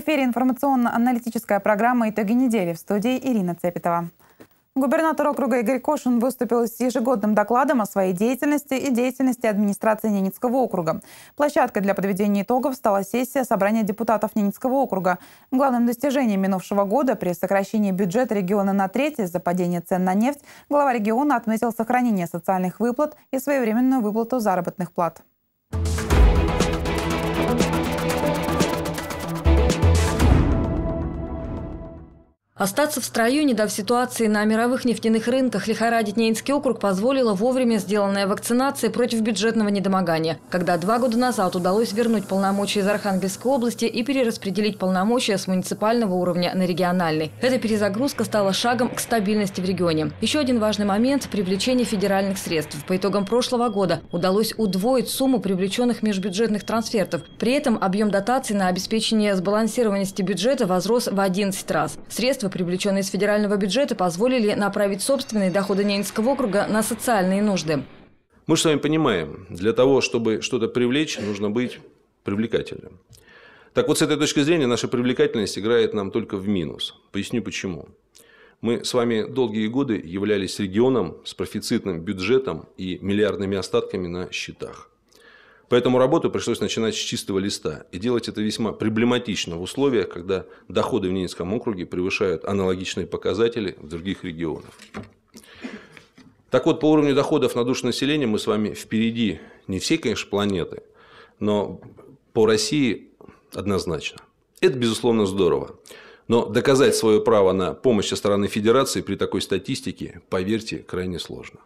эфире информационно-аналитическая программа «Итоги недели» в студии Ирина Цепетова. Губернатор округа Игорь Кошин выступил с ежегодным докладом о своей деятельности и деятельности администрации Ненецкого округа. Площадкой для подведения итогов стала сессия собрания депутатов Ненецкого округа. Главным достижением минувшего года при сокращении бюджета региона на треть из-за падения цен на нефть глава региона отметил сохранение социальных выплат и своевременную выплату заработных плат. Остаться в строю, не дав ситуации на мировых нефтяных рынках, лихорадить Ненецкий округ позволила вовремя сделанная вакцинация против бюджетного недомогания, когда два года назад удалось вернуть полномочия из Архангельской области и перераспределить полномочия с муниципального уровня на региональный. Эта перезагрузка стала шагом к стабильности в регионе. Еще один важный момент – привлечение федеральных средств. По итогам прошлого года удалось удвоить сумму привлеченных межбюджетных трансфертов. При этом объем дотаций на обеспечение сбалансированности бюджета возрос в 11 раз. Средства привлеченные из федерального бюджета, позволили направить собственные доходы Ненецкого округа на социальные нужды. Мы с вами понимаем, для того, чтобы что-то привлечь, нужно быть привлекательным. Так вот, с этой точки зрения, наша привлекательность играет нам только в минус. Поясню почему. Мы с вами долгие годы являлись регионом с профицитным бюджетом и миллиардными остатками на счетах. Поэтому работу пришлось начинать с чистого листа. И делать это весьма проблематично в условиях, когда доходы в Ненецком округе превышают аналогичные показатели в других регионах. Так вот, по уровню доходов на душу населения мы с вами впереди не всей, конечно, планеты, но по России однозначно. Это, безусловно, здорово. Но доказать свое право на помощь со стороны Федерации при такой статистике, поверьте, крайне сложно.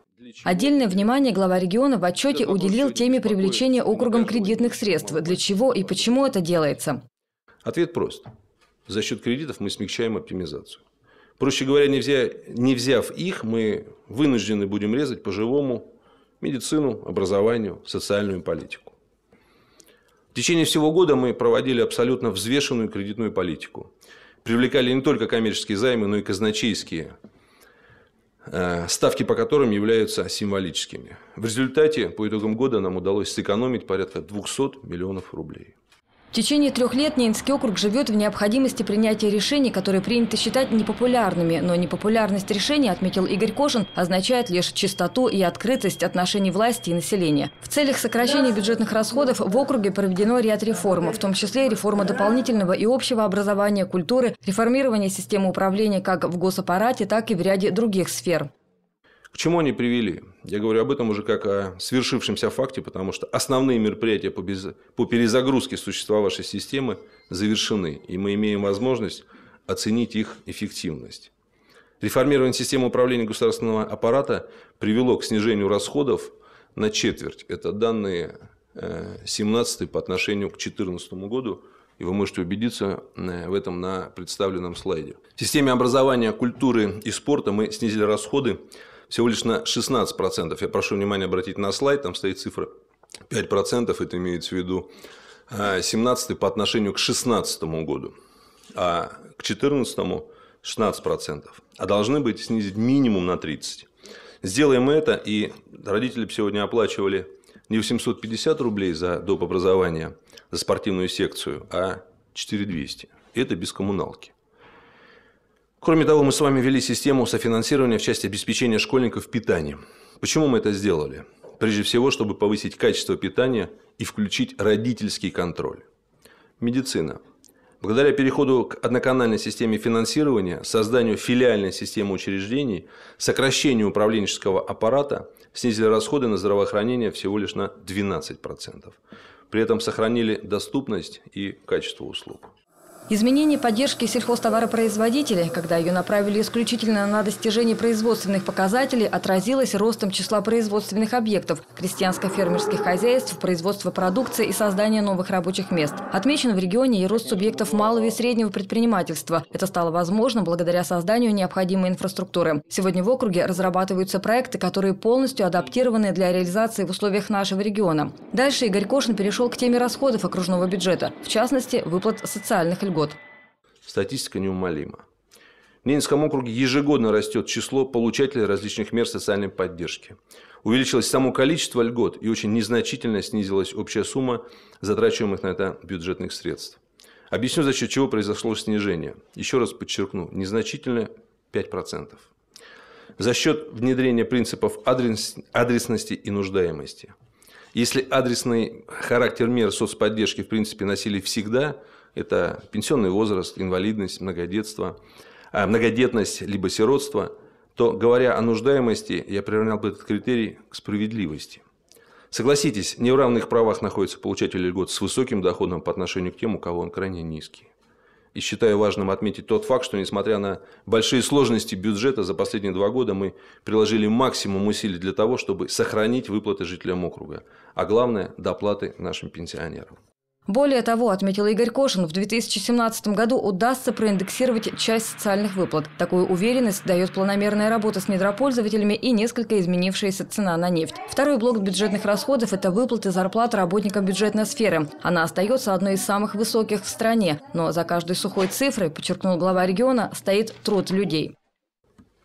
Отдельное внимание глава региона в отчете уделил теме привлечения округом кредитных средств. Для чего и почему это делается? Ответ прост. За счет кредитов мы смягчаем оптимизацию. Проще говоря, не взяв, не взяв их, мы вынуждены будем резать по-живому медицину, образованию, социальную политику. В течение всего года мы проводили абсолютно взвешенную кредитную политику. Привлекали не только коммерческие займы, но и казначейские Э, ставки по которым являются символическими. В результате, по итогам года, нам удалось сэкономить порядка 200 миллионов рублей. В течение трех лет Ненецкий округ живет в необходимости принятия решений, которые принято считать непопулярными. Но непопулярность решений, отметил Игорь Кошин, означает лишь чистоту и открытость отношений власти и населения. В целях сокращения бюджетных расходов в округе проведено ряд реформ, в том числе реформа дополнительного и общего образования, культуры, реформирование системы управления как в госаппарате, так и в ряде других сфер. К чему они привели? Я говорю об этом уже как о свершившемся факте, потому что основные мероприятия по, без... по перезагрузке существовавшей системы завершены, и мы имеем возможность оценить их эффективность. Реформирование системы управления государственного аппарата привело к снижению расходов на четверть. Это данные 17 э, по отношению к 2014 году. И вы можете убедиться э, в этом на представленном слайде. В системе образования, культуры и спорта мы снизили расходы всего лишь на 16%. Я прошу внимания обратить на слайд, там стоит цифра 5%, это имеется в виду 17 а, по отношению к 2016 году, а к 2014 16%. А должны быть снизить минимум на 30%. Сделаем это, и родители сегодня оплачивали не 850 рублей за доп. образование, за спортивную секцию, а 4200. Это без коммуналки. Кроме того, мы с вами ввели систему софинансирования в части обеспечения школьников питанием. Почему мы это сделали? Прежде всего, чтобы повысить качество питания и включить родительский контроль. Медицина. Благодаря переходу к одноканальной системе финансирования, созданию филиальной системы учреждений, сокращению управленческого аппарата, снизили расходы на здравоохранение всего лишь на 12%. При этом сохранили доступность и качество услуг. Изменение поддержки сельхозтоваропроизводителей, когда ее направили исключительно на достижение производственных показателей, отразилось ростом числа производственных объектов, крестьянско-фермерских хозяйств, производства продукции и создания новых рабочих мест. Отмечен в регионе и рост субъектов малого и среднего предпринимательства. Это стало возможно благодаря созданию необходимой инфраструктуры. Сегодня в округе разрабатываются проекты, которые полностью адаптированы для реализации в условиях нашего региона. Дальше Игорь Кошин перешел к теме расходов окружного бюджета, в частности, выплат социальных льгот год. Статистика неумолима. В Ненецком округе ежегодно растет число получателей различных мер социальной поддержки. Увеличилось само количество льгот и очень незначительно снизилась общая сумма затрачиваемых на это бюджетных средств. Объясню, за счет чего произошло снижение. Еще раз подчеркну, незначительное 5%. За счет внедрения принципов адрес, адресности и нуждаемости. Если адресный характер мер соцподдержки в принципе носили всегда, это пенсионный возраст, инвалидность, многодетство, а, многодетность либо сиротство, то, говоря о нуждаемости, я приравнял бы этот критерий к справедливости. Согласитесь, не в равных правах находятся получатели льгот с высоким доходом по отношению к тем, у кого он крайне низкий. И считаю важным отметить тот факт, что несмотря на большие сложности бюджета, за последние два года мы приложили максимум усилий для того, чтобы сохранить выплаты жителям округа, а главное – доплаты нашим пенсионерам. Более того, отметил Игорь Кошин, в 2017 году удастся проиндексировать часть социальных выплат. Такую уверенность дает планомерная работа с недропользователями и несколько изменившаяся цена на нефть. Второй блок бюджетных расходов – это выплаты зарплат работникам бюджетной сферы. Она остается одной из самых высоких в стране, но за каждой сухой цифрой, подчеркнул глава региона, стоит труд людей.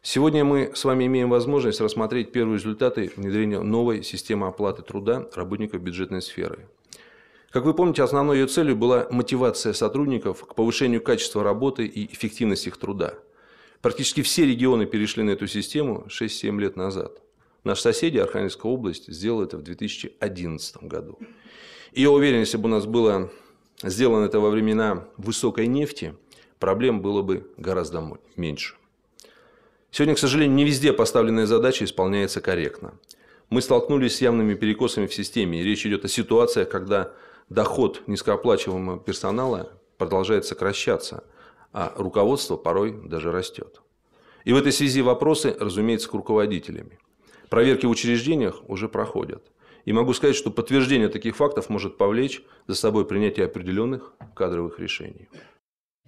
Сегодня мы с вами имеем возможность рассмотреть первые результаты внедрения новой системы оплаты труда работников бюджетной сферы. Как вы помните, основной ее целью была мотивация сотрудников к повышению качества работы и эффективности их труда. Практически все регионы перешли на эту систему 6-7 лет назад. Наши соседи, Архангельская область, сделали это в 2011 году. И я уверен, если бы у нас было сделано это во времена высокой нефти, проблем было бы гораздо меньше. Сегодня, к сожалению, не везде поставленная задача исполняется корректно. Мы столкнулись с явными перекосами в системе. И речь идет о ситуациях, когда доход низкооплачиваемого персонала продолжает сокращаться, а руководство порой даже растет. И в этой связи вопросы, разумеется, к руководителями. Проверки в учреждениях уже проходят. И могу сказать, что подтверждение таких фактов может повлечь за собой принятие определенных кадровых решений.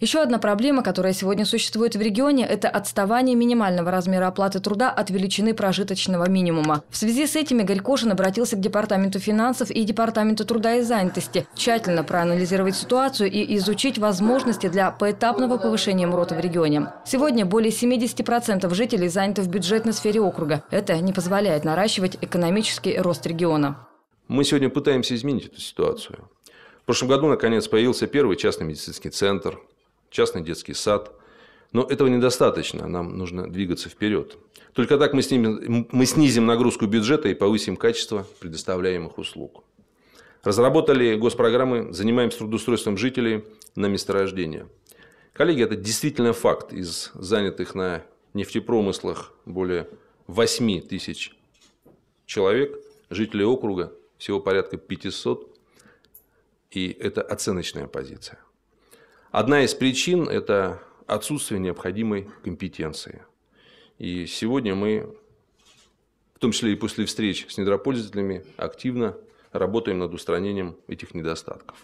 Еще одна проблема, которая сегодня существует в регионе, это отставание минимального размера оплаты труда от величины прожиточного минимума. В связи с этим Игорь Кошин обратился к Департаменту финансов и Департаменту труда и занятости тщательно проанализировать ситуацию и изучить возможности для поэтапного повышения МРОТа в регионе. Сегодня более 70% жителей заняты в бюджетной сфере округа. Это не позволяет наращивать экономический рост региона. Мы сегодня пытаемся изменить эту ситуацию. В прошлом году, наконец, появился первый частный медицинский центр – частный детский сад. Но этого недостаточно, нам нужно двигаться вперед. Только так мы снизим, мы снизим нагрузку бюджета и повысим качество предоставляемых услуг. Разработали госпрограммы, занимаемся трудоустройством жителей на месторождение. Коллеги, это действительно факт. Из занятых на нефтепромыслах более 8 тысяч человек, жителей округа всего порядка 500. И это оценочная позиция. Одна из причин – это отсутствие необходимой компетенции. И сегодня мы, в том числе и после встреч с недропользователями, активно работаем над устранением этих недостатков.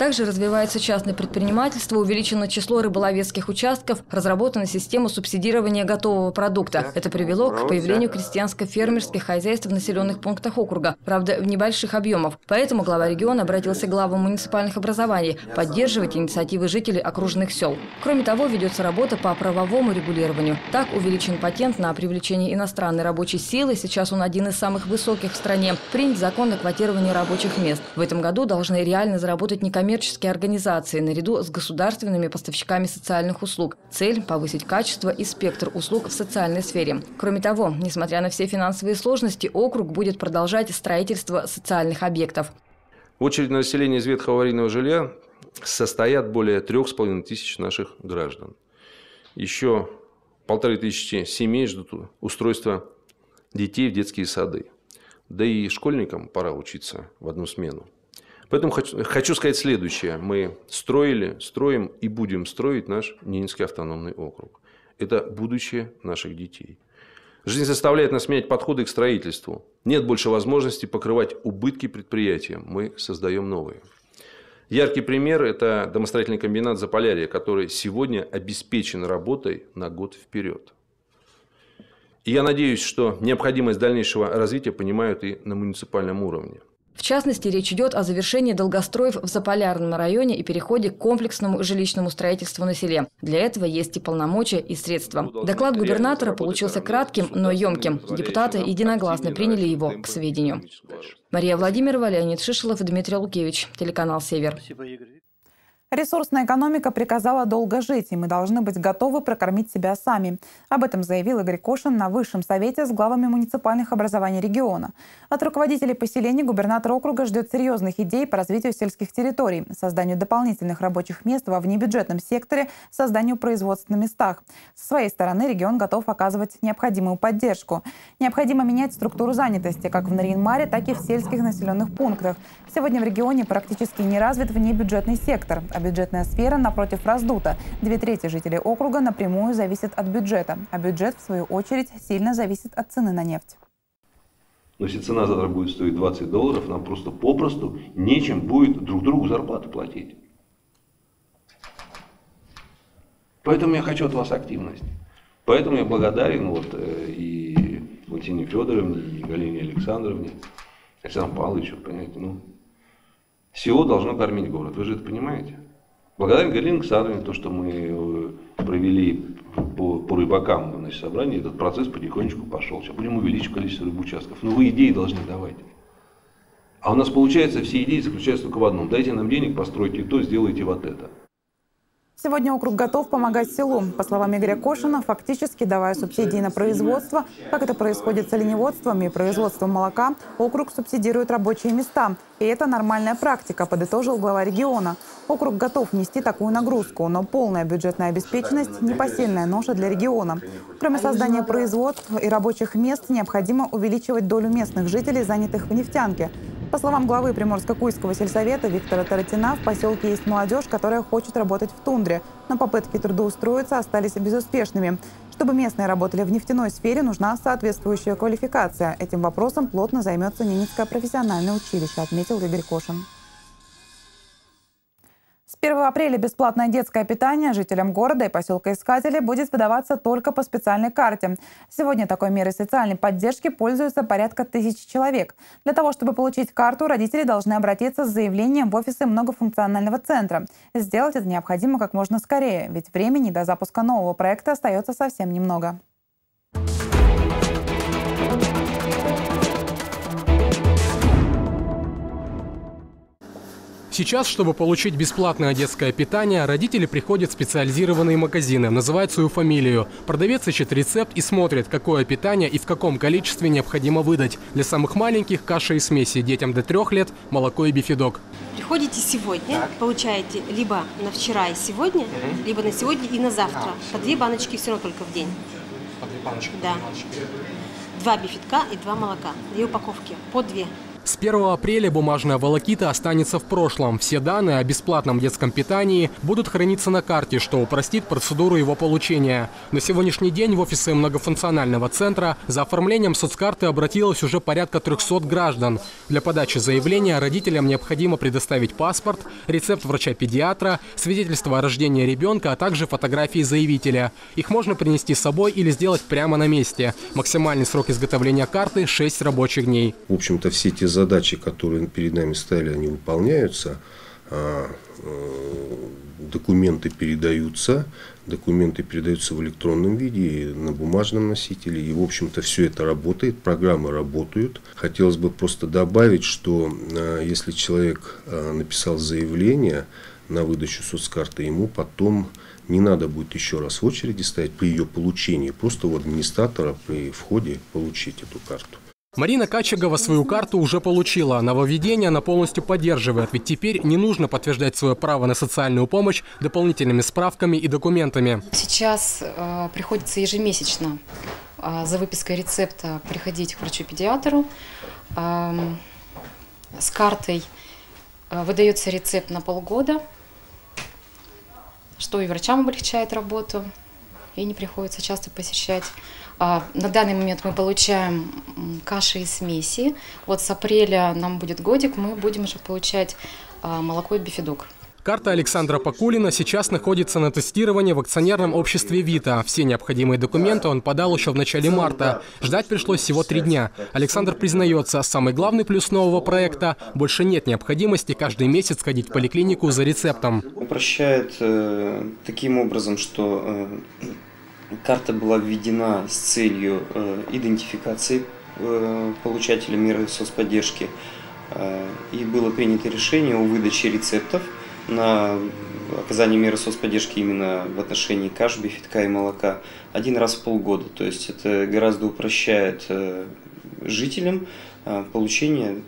Также развивается частное предпринимательство, увеличено число рыболовецких участков, разработана система субсидирования готового продукта. Это привело к появлению крестьянско-фермерских хозяйств в населенных пунктах округа, правда, в небольших объемах. Поэтому глава региона обратился к главам муниципальных образований поддерживать инициативы жителей окружных сел. Кроме того, ведется работа по правовому регулированию. Так увеличен патент на привлечение иностранной рабочей силы, сейчас он один из самых высоких в стране. Принят закон о квотировании рабочих мест. В этом году должны реально заработать некоммерческие некоммерческие организации наряду с государственными поставщиками социальных услуг. Цель – повысить качество и спектр услуг в социальной сфере. Кроме того, несмотря на все финансовые сложности, округ будет продолжать строительство социальных объектов. Очередь на расселение из ветхого аварийного жилья состоят более трех с половиной тысяч наших граждан. Еще полторы тысячи семей ждут устройства детей в детские сады. Да и школьникам пора учиться в одну смену. Поэтому хочу, хочу сказать следующее. Мы строили, строим и будем строить наш Ненецкий автономный округ. Это будущее наших детей. Жизнь заставляет нас менять подходы к строительству. Нет больше возможности покрывать убытки предприятиям. Мы создаем новые. Яркий пример – это домостроительный комбинат «Заполярье», который сегодня обеспечен работой на год вперед. И я надеюсь, что необходимость дальнейшего развития понимают и на муниципальном уровне. В частности, речь идет о завершении долгостроев в Заполярном районе и переходе к комплексному жилищному строительству на селе. Для этого есть и полномочия, и средства. Доклад губернатора получился кратким, но емким. Депутаты единогласно приняли его к сведению. Мария Владимирова, Леонид Шишелов и Дмитрий Лукевич. Телеканал «Север». Ресурсная экономика приказала долго жить, и мы должны быть готовы прокормить себя сами. Об этом заявил Игорь Кошин на Высшем совете с главами муниципальных образований региона. От руководителей поселений губернатор округа ждет серьезных идей по развитию сельских территорий, созданию дополнительных рабочих мест во внебюджетном секторе, созданию производств на местах. Со своей стороны регион готов оказывать необходимую поддержку. Необходимо менять структуру занятости как в Нарьинмаре, так и в сельских населенных пунктах. Сегодня в регионе практически не развит внебюджетный сектор – бюджетная сфера, напротив, раздута. Две трети жителей округа напрямую зависят от бюджета, а бюджет, в свою очередь, сильно зависит от цены на нефть. Но если цена завтра будет стоить 20 долларов, нам просто попросту нечем будет друг другу зарплату платить. Поэтому я хочу от вас активность. Поэтому я благодарен вот, э, и Валентине Федоровне, и Галине Александровне, Александру Павловичу, понимаете, ну, село должно кормить город. Вы же это понимаете? Благодаря Галине Александровне, то, что мы э, провели по, по рыбакам значит, собрание, этот процесс потихонечку пошел. Сейчас будем увеличивать количество рыбоучастков. Но вы идеи должны давать. А у нас получается, все идеи заключаются только в одном. Дайте нам денег, постройте то, сделайте вот это. Сегодня округ готов помогать селу. По словам Игоря Кошина, фактически давая субсидии на производство, как это происходит с оленеводством и производством молока, округ субсидирует рабочие места. И это нормальная практика, подытожил глава региона. Округ готов нести такую нагрузку, но полная бюджетная обеспеченность – непосильная ноша для региона. Кроме создания производств и рабочих мест, необходимо увеличивать долю местных жителей, занятых в нефтянке. По словам главы Приморско-Куйского сельсовета Виктора Таратина, в поселке есть молодежь, которая хочет работать в тундре, но попытки трудоустроиться остались безуспешными. Чтобы местные работали в нефтяной сфере, нужна соответствующая квалификация. Этим вопросом плотно займется Ненецкое профессиональное училище, отметил Игорь Кошин. С 1 апреля бесплатное детское питание жителям города и поселка Искатели будет выдаваться только по специальной карте. Сегодня такой мерой социальной поддержки пользуются порядка тысячи человек. Для того, чтобы получить карту, родители должны обратиться с заявлением в офисы многофункционального центра. Сделать это необходимо как можно скорее, ведь времени до запуска нового проекта остается совсем немного. Сейчас, чтобы получить бесплатное детское питание, родители приходят в специализированные магазины, называют свою фамилию. Продавец ищет рецепт и смотрит, какое питание и в каком количестве необходимо выдать. Для самых маленьких – каша и смеси, детям до трех лет – молоко и бифидок. Приходите сегодня, так. получаете либо на вчера и сегодня, угу. либо на сегодня и на завтра. А, по две баночки все равно только в день. По две баночки? Да. Два бифидка и два молока. Две упаковки, по две. С 1 апреля бумажная волокита останется в прошлом. Все данные о бесплатном детском питании будут храниться на карте, что упростит процедуру его получения. На сегодняшний день в офисы многофункционального центра за оформлением соцкарты обратилось уже порядка 300 граждан. Для подачи заявления родителям необходимо предоставить паспорт, рецепт врача-педиатра, свидетельство о рождении ребенка, а также фотографии заявителя. Их можно принести с собой или сделать прямо на месте. Максимальный срок изготовления карты – 6 рабочих дней. В общем-то, все те задачи, которые перед нами стояли, они выполняются. А, э, документы передаются, документы передаются в электронном виде, на бумажном носителе. И, в общем-то, все это работает, программы работают. Хотелось бы просто добавить, что а, если человек а, написал заявление на выдачу соцкарты, ему потом не надо будет еще раз в очереди стоять при ее получении. Просто у администратора при входе получить эту карту. Марина Качагова свою карту уже получила. Нововведение она полностью поддерживает, ведь теперь не нужно подтверждать свое право на социальную помощь дополнительными справками и документами. Сейчас э, приходится ежемесячно э, за выпиской рецепта приходить к врачу-педиатру. Э, с картой э, выдается рецепт на полгода, что и врачам облегчает работу, и не приходится часто посещать на данный момент мы получаем каши и смеси. Вот с апреля нам будет годик, мы будем уже получать а, молоко и бифидук. Карта Александра Покулина сейчас находится на тестировании в акционерном обществе «Вита». Все необходимые документы он подал еще в начале марта. Ждать пришлось всего три дня. Александр признается, самый главный плюс нового проекта – больше нет необходимости каждый месяц ходить в поликлинику за рецептом. Упрощает э, таким образом, что э, Карта была введена с целью э, идентификации э, получателя меры соцподдержки. Э, и было принято решение о выдаче рецептов на оказание меры соцподдержки именно в отношении каш, бифитка и молока один раз в полгода. То есть это гораздо упрощает жителям получение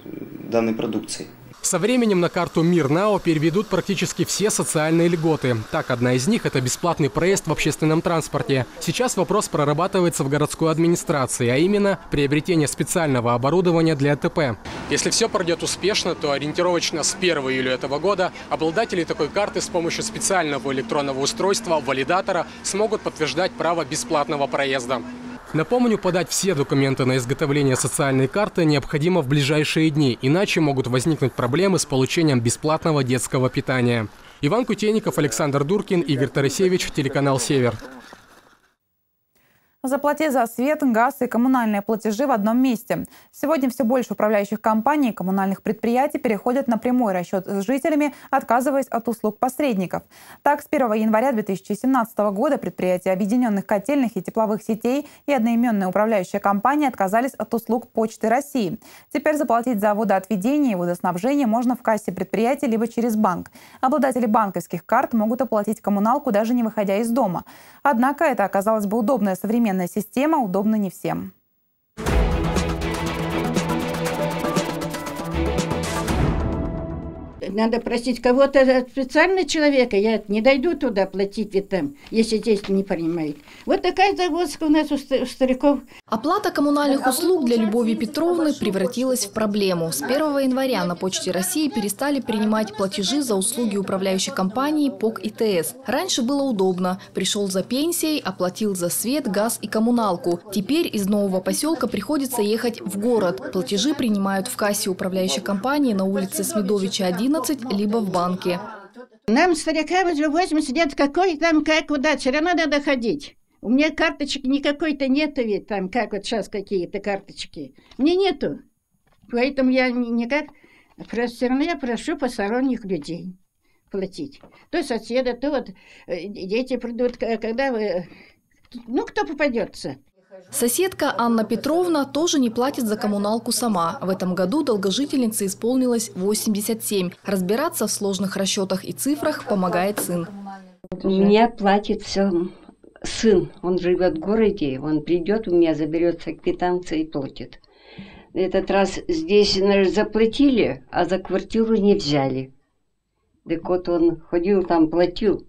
данной продукции. Со временем на карту Мир Нао переведут практически все социальные льготы. Так, одна из них – это бесплатный проезд в общественном транспорте. Сейчас вопрос прорабатывается в городской администрации, а именно приобретение специального оборудования для АТП. Если все пройдет успешно, то ориентировочно с 1 июля этого года обладатели такой карты с помощью специального электронного устройства, валидатора, смогут подтверждать право бесплатного проезда. Напомню, подать все документы на изготовление социальной карты необходимо в ближайшие дни, иначе могут возникнуть проблемы с получением бесплатного детского питания. Иван Кутейников, Александр Дуркин, Игорь Тарасевич, телеканал «Север». Заплати за свет, газ и коммунальные платежи в одном месте. Сегодня все больше управляющих компаний и коммунальных предприятий переходят на прямой расчет с жителями, отказываясь от услуг посредников. Так, с 1 января 2017 года предприятия объединенных котельных и тепловых сетей и одноименная управляющая компания отказались от услуг Почты России. Теперь заплатить за водоотведение и водоснабжение можно в кассе предприятия либо через банк. Обладатели банковских карт могут оплатить коммуналку, даже не выходя из дома. Однако это оказалось бы удобная современная современная система удобна не всем. Надо просить кого-то специально человека. Я не дойду туда платить ведь там, если здесь не принимают. Вот такая загвоздка у нас у стариков. Оплата коммунальных услуг для Любови Петровны превратилась в проблему. С 1 января на Почте России перестали принимать платежи за услуги управляющей компании ПОК ИТС. Раньше было удобно. Пришел за пенсией, оплатил за свет, газ и коммуналку. Теперь из нового поселка приходится ехать в город. Платежи принимают в кассе управляющей компании на улице Смедовича 11 11, либо в банке. Нам, старикам, уже 80 лет, какой там, как, куда, все равно надо ходить. У меня карточек никакой-то нету ведь там, как вот сейчас какие-то карточки. Мне нету. Поэтому я никак... Все равно я прошу посторонних людей платить. То соседа, то вот э, дети придут, когда вы... Ну, кто попадется. Соседка Анна Петровна тоже не платит за коммуналку сама. В этом году долгожительнице исполнилось 87. Разбираться в сложных расчетах и цифрах помогает сын. У меня платит все сын. Он живет в городе, он придет, у меня заберется квитанция и платит. Этот раз здесь заплатили, а за квартиру не взяли. Так вот он ходил там, платил.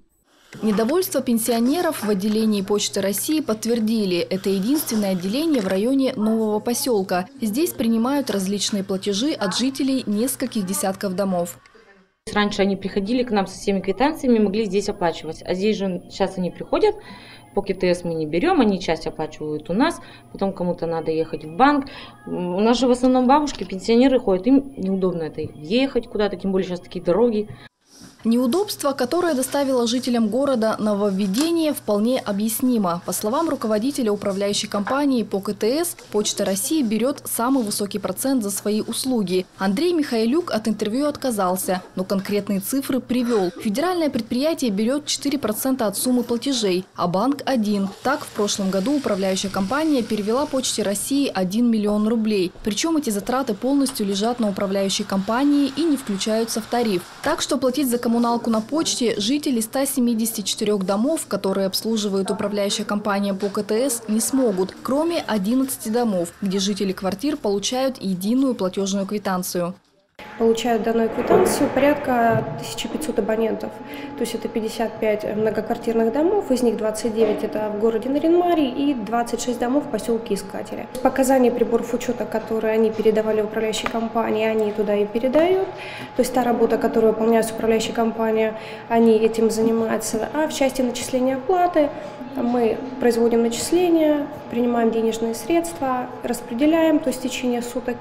Недовольство пенсионеров в отделении Почты России подтвердили. Это единственное отделение в районе нового поселка. Здесь принимают различные платежи от жителей нескольких десятков домов. Раньше они приходили к нам со всеми квитанциями, могли здесь оплачивать. А здесь же сейчас они приходят, по КТС мы не берем, они часть оплачивают у нас, потом кому-то надо ехать в банк. У нас же в основном бабушки, пенсионеры ходят, им неудобно это ехать куда-то, тем более сейчас такие дороги. Неудобство, которое доставило жителям города нововведение, вполне объяснимо. По словам руководителя управляющей компании по КТС, Почта России берет самый высокий процент за свои услуги. Андрей Михайлюк от интервью отказался, но конкретные цифры привел. Федеральное предприятие берет 4% от суммы платежей, а банк – 1. Так, в прошлом году управляющая компания перевела Почте России 1 миллион рублей. Причем эти затраты полностью лежат на управляющей компании и не включаются в тариф. Так что платить за коммуникацию коммуналку на почте жители 174 домов, которые обслуживает управляющая компания по КТС, не смогут, кроме 11 домов, где жители квартир получают единую платежную квитанцию получают данную квитанцию порядка 1500 абонентов. То есть это 55 многоквартирных домов, из них 29 это в городе Наринмаре и 26 домов в поселке Искателя. Показания приборов учета, которые они передавали управляющей компании, они туда и передают. То есть та работа, которую выполняет управляющая компания, они этим занимаются. А в части начисления оплаты мы производим начисления, принимаем денежные средства, распределяем, то есть в течение суток.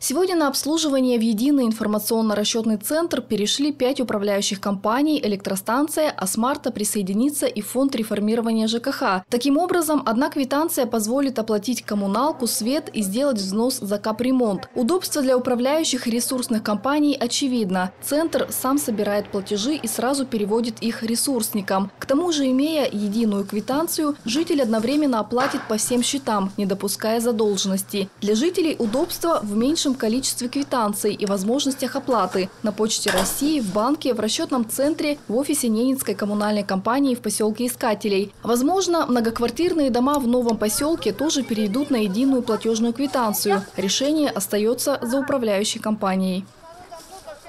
Сегодня на обслуживание в единый информационно-расчетный центр перешли пять управляющих компаний, электростанция, а с марта присоединится и фонд реформирования ЖКХ. Таким образом, одна квитанция позволит оплатить коммуналку, свет и сделать взнос за капремонт. Удобство для управляющих и ресурсных компаний очевидно. Центр сам собирает платежи и сразу переводит их ресурсникам. К тому же, имея единую квитанцию, житель одновременно оплатит по всем счетам, не допуская задолженности. Для жителей удобства в меньшем большем количестве квитанций и возможностях оплаты на Почте России, в банке, в расчетном центре, в офисе Ненецкой коммунальной компании в поселке Искателей. Возможно, многоквартирные дома в новом поселке тоже перейдут на единую платежную квитанцию. Решение остается за управляющей компанией.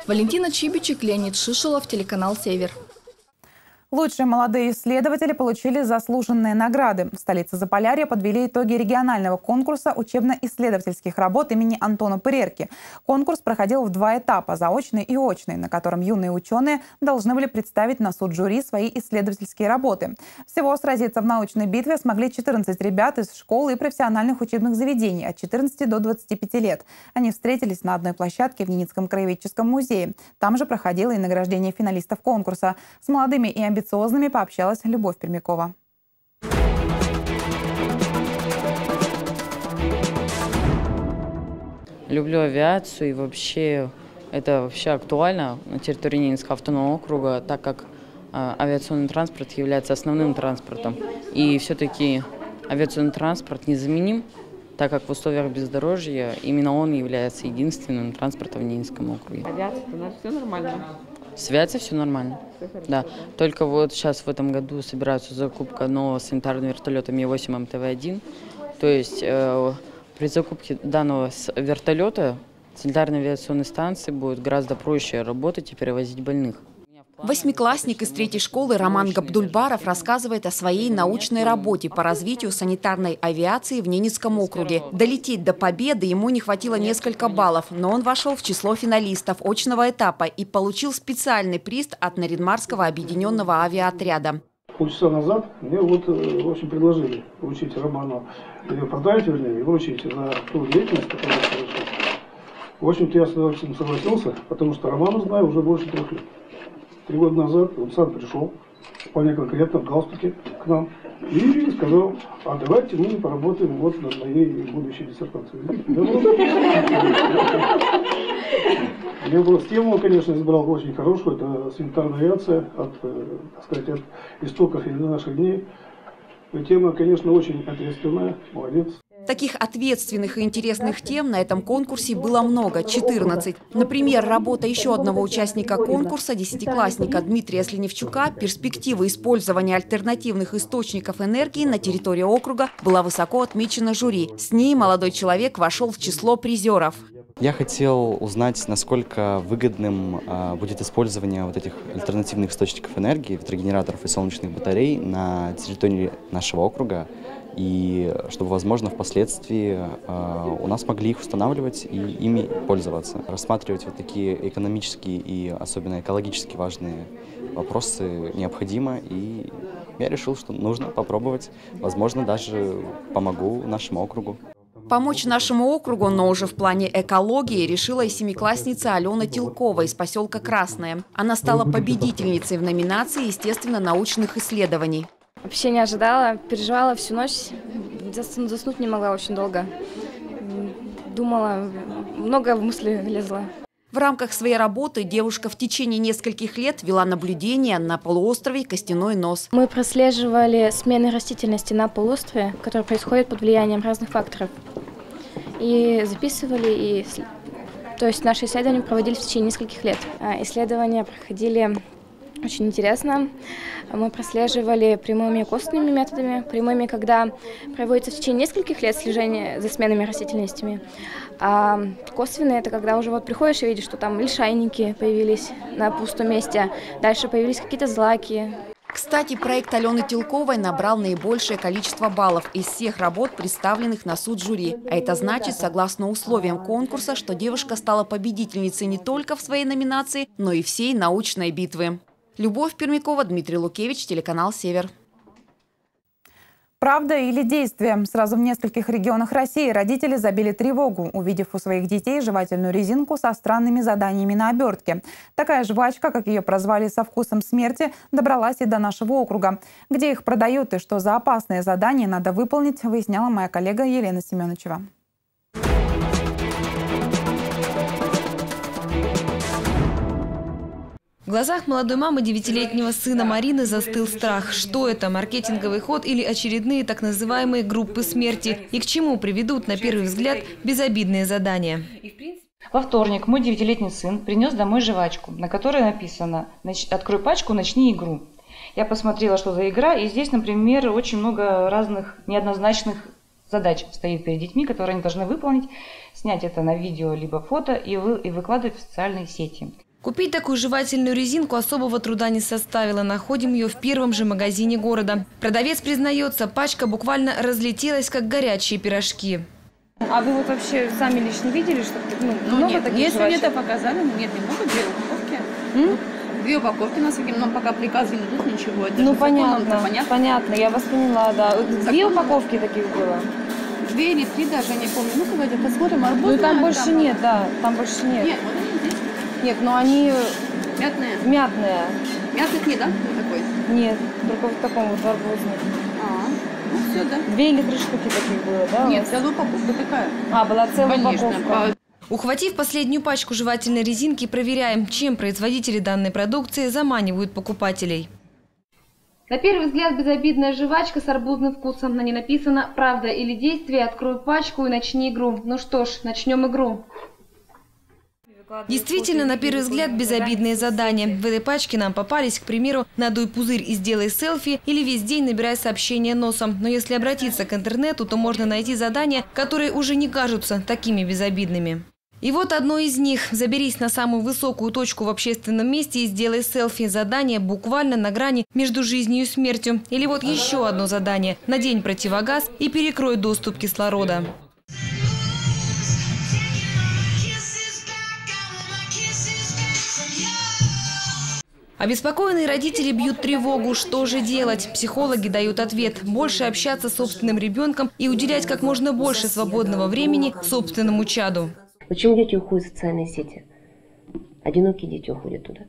Валентина Чибичек, Леонид Шишелов, телеканал «Север». Лучшие молодые исследователи получили заслуженные награды. В столице Заполярья подвели итоги регионального конкурса учебно-исследовательских работ имени Антона Пырерки. Конкурс проходил в два этапа – заочный и очный, на котором юные ученые должны были представить на суд жюри свои исследовательские работы. Всего сразиться в научной битве смогли 14 ребят из школ и профессиональных учебных заведений от 14 до 25 лет. Они встретились на одной площадке в Ниницком краеведческом музее. Там же проходило и награждение финалистов конкурса. С молодыми и амбициозными амбициозными пообщалась Любовь Пермякова. Люблю авиацию и вообще это вообще актуально на территории Ненецкого автономного округа, так как э, авиационный транспорт является основным транспортом. И все-таки авиационный транспорт незаменим, так как в условиях бездорожья именно он является единственным транспортом в Ненецком округе. Авиация у нас все нормально. С авиацией все нормально. Да. Только вот сейчас в этом году собираются закупка нового санитарного вертолета Ми-8 МТВ-1. То есть э, при закупке данного вертолета санитарной авиационной станции будет гораздо проще работать и перевозить больных. Восьмиклассник из третьей школы Роман Габдульбаров рассказывает о своей научной работе по развитию санитарной авиации в Ненецком округе. Долететь до победы ему не хватило несколько баллов, но он вошел в число финалистов очного этапа и получил специальный приз от Наринмарского объединенного авиаотряда. Полчаса назад мне вот, э, в общем, предложили вручить Роману, или продать, вернее, вручить за ту деятельность, которую он совершил. В общем-то, я с удовольствием согласился, потому что Роману знаю уже больше трех лет три года назад он сам пришел, вполне конкретно в галстуке к нам, и сказал, а давайте мы поработаем вот над моей будущей диссертацией. Я просто тему, конечно, избрал очень хорошую, это санитарная авиация, от, э, так сказать, от истоков и до наших дней. Тема, конечно, очень ответственная, молодец. Таких ответственных и интересных тем на этом конкурсе было много – 14. Например, работа еще одного участника конкурса, десятиклассника Дмитрия Сленевчука «Перспективы использования альтернативных источников энергии на территории округа» была высоко отмечена жюри. С ней молодой человек вошел в число призеров. Я хотел узнать, насколько выгодным э, будет использование вот этих альтернативных источников энергии, ветрогенераторов и солнечных батарей на территории нашего округа и чтобы, возможно, впоследствии э, у нас могли их устанавливать и ими пользоваться. Рассматривать вот такие экономические и особенно экологически важные вопросы необходимо, и я решил, что нужно попробовать. Возможно, даже помогу нашему округу. Помочь нашему округу, но уже в плане экологии, решила и семиклассница Алена Тилкова из поселка Красное. Она стала победительницей в номинации естественно-научных исследований. Вообще не ожидала, переживала всю ночь, заснуть не могла очень долго. Думала, много в мысли лезла. В рамках своей работы девушка в течение нескольких лет вела наблюдение на полуострове Костяной нос. Мы прослеживали смены растительности на полуострове, которые происходят под влиянием разных факторов. И записывали, и... то есть наши исследования проводились в течение нескольких лет. А исследования проходили очень интересно. Мы прослеживали прямыми и костными методами. Прямыми, когда проводится в течение нескольких лет слежение за сменами растительностями. А косвенные – это когда уже вот приходишь и видишь, что там лишайники появились на пустом месте, дальше появились какие-то злаки, кстати, проект Алены Телковой набрал наибольшее количество баллов из всех работ, представленных на суд жюри. А это значит, согласно условиям конкурса, что девушка стала победительницей не только в своей номинации, но и всей научной битвы. Любовь Пермякова, Дмитрий Лукевич, телеканал «Север». Правда или действие? Сразу в нескольких регионах России родители забили тревогу, увидев у своих детей жевательную резинку со странными заданиями на обертке. Такая жвачка, как ее прозвали со вкусом смерти, добралась и до нашего округа. Где их продают и что за опасные задания надо выполнить, выясняла моя коллега Елена Семеновичева. В глазах молодой мамы девятилетнего сына Марины застыл страх. Что это, маркетинговый ход или очередные так называемые группы смерти? И к чему приведут, на первый взгляд, безобидные задания? Во вторник мой девятилетний сын принес домой жвачку, на которой написано «Открой пачку, начни игру». Я посмотрела, что за игра, и здесь, например, очень много разных неоднозначных задач стоит перед детьми, которые они должны выполнить, снять это на видео либо фото и, вы, и выкладывать в социальные сети. Купить такую жевательную резинку особого труда не составило. Находим ее в первом же магазине города. Продавец признается, пачка буквально разлетелась, как горячие пирожки. А вы вот вообще сами лично видели, что ну, ну, много нет, таких Если жвачек? это показали, нет, немного, две упаковки. М? Две упаковки на всяким, но пока приказы не идут, ничего. Это Ну понятно, понятно. понятно, я вас поняла, да. Вот Две упаковки таких было. Две или три даже, не помню. Ну, давайте посмотрим. Арбуз Ну там больше нет, да, там больше нет. Нет, вот. Нет, но они Мятные. мятные. Мятных нет, да? Вот такой. Нет, только в таком вот арбузном. А, ну все, да. Две или три штуки таких было, да? Нет, целая упаковка такая. А, была целая Конечно, упаковка. Ухватив последнюю пачку жевательной резинки, проверяем, чем производители данной продукции заманивают покупателей. На первый взгляд безобидная жвачка с арбузным вкусом. На ней написано «Правда или действие, открой пачку и начни игру». Ну что ж, начнем игру. Действительно, на первый взгляд, безобидные задания. В этой пачке нам попались, к примеру, «Надуй пузырь и сделай селфи» или «Весь день набирай сообщения носом». Но если обратиться к интернету, то можно найти задания, которые уже не кажутся такими безобидными. И вот одно из них. Заберись на самую высокую точку в общественном месте и сделай селфи. Задание буквально на грани между жизнью и смертью. Или вот еще одно задание. Надень противогаз и перекрой доступ кислорода. Обеспокоенные родители бьют тревогу. Что же делать? Психологи дают ответ. Больше общаться с собственным ребенком и уделять как можно больше свободного времени собственному чаду. Почему дети уходят в социальные сети? Одинокие дети уходят туда.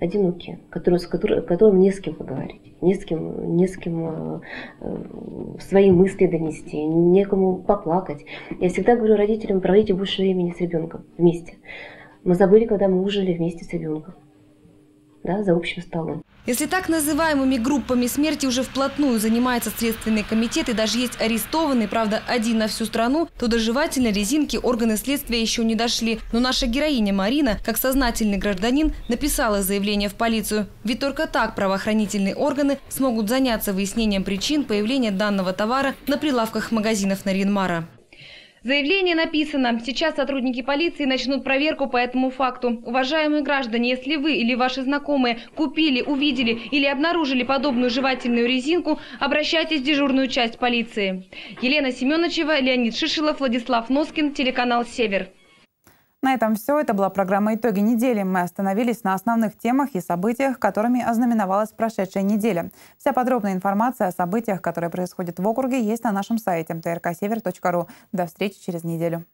Одинокие, которые, с которым, которым не с кем поговорить, не с кем, не с кем э, свои мысли донести, некому поплакать. Я всегда говорю родителям, проводите больше времени с ребенком вместе. Мы забыли, когда мы ужили вместе с ребенком, да, за общим столом. Если так называемыми группами смерти уже вплотную занимается Следственный комитет и даже есть арестованный, правда, один на всю страну, то до жевательной резинки органы следствия еще не дошли. Но наша героиня Марина, как сознательный гражданин, написала заявление в полицию. Ведь только так правоохранительные органы смогут заняться выяснением причин появления данного товара на прилавках магазинов Нарьинмара. Заявление написано. Сейчас сотрудники полиции начнут проверку по этому факту. Уважаемые граждане, если вы или ваши знакомые купили, увидели или обнаружили подобную жевательную резинку, обращайтесь в дежурную часть полиции. Елена Семеновичева, Леонид Шишилов, Владислав Носкин, телеканал «Север». На этом все. Это была программа «Итоги недели». Мы остановились на основных темах и событиях, которыми ознаменовалась прошедшая неделя. Вся подробная информация о событиях, которые происходят в округе, есть на нашем сайте trksевер.ру. До встречи через неделю.